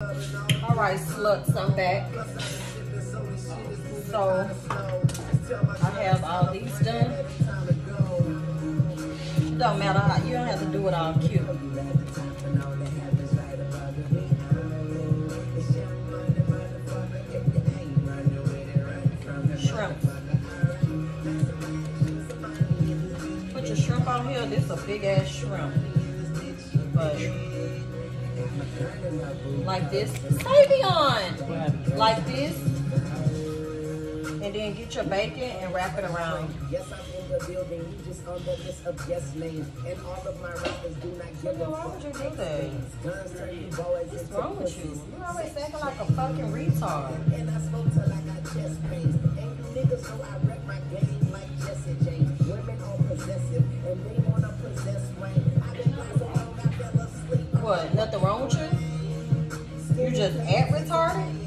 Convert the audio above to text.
All right, sluts, I'm back. So I have all these done. Don't matter how you don't have to do it all cute. Shrimp. Put your shrimp on here. This is a big ass shrimp. But like this. Savion! Like this. And then get your bacon and wrap it around. Yes, I'm in the building. You just on the list of guest names. And all of my rappers do not give a Why fuck. would you do that? Guns turn you boys What's wrong with you? You always acting like a fucking retard. And I spoke till I got chest pains. And you niggas know I rep my game What? Nothing wrong with you? You just act retarded?